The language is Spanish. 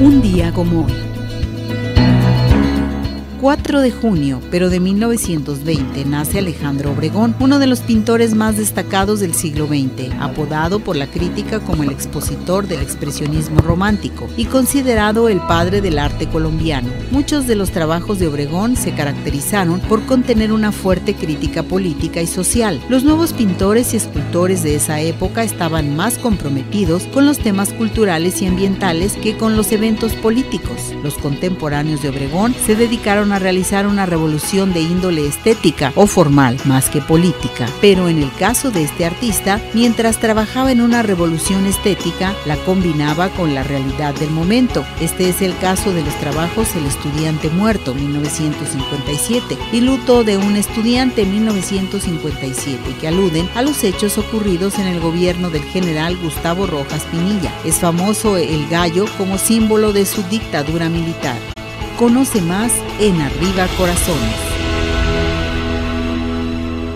Un día como hoy. 4 de junio, pero de 1920, nace Alejandro Obregón, uno de los pintores más destacados del siglo XX, apodado por la crítica como el expositor del expresionismo romántico y considerado el padre del arte colombiano. Muchos de los trabajos de Obregón se caracterizaron por contener una fuerte crítica política y social. Los nuevos pintores y escultores de esa época estaban más comprometidos con los temas culturales y ambientales que con los eventos políticos. Los contemporáneos de Obregón se dedicaron realizar una revolución de índole estética o formal más que política. Pero en el caso de este artista, mientras trabajaba en una revolución estética, la combinaba con la realidad del momento. Este es el caso de los trabajos El estudiante muerto, 1957, y Luto de un estudiante, 1957, que aluden a los hechos ocurridos en el gobierno del general Gustavo Rojas Pinilla. Es famoso el gallo como símbolo de su dictadura militar. Conoce más en Arriba Corazones.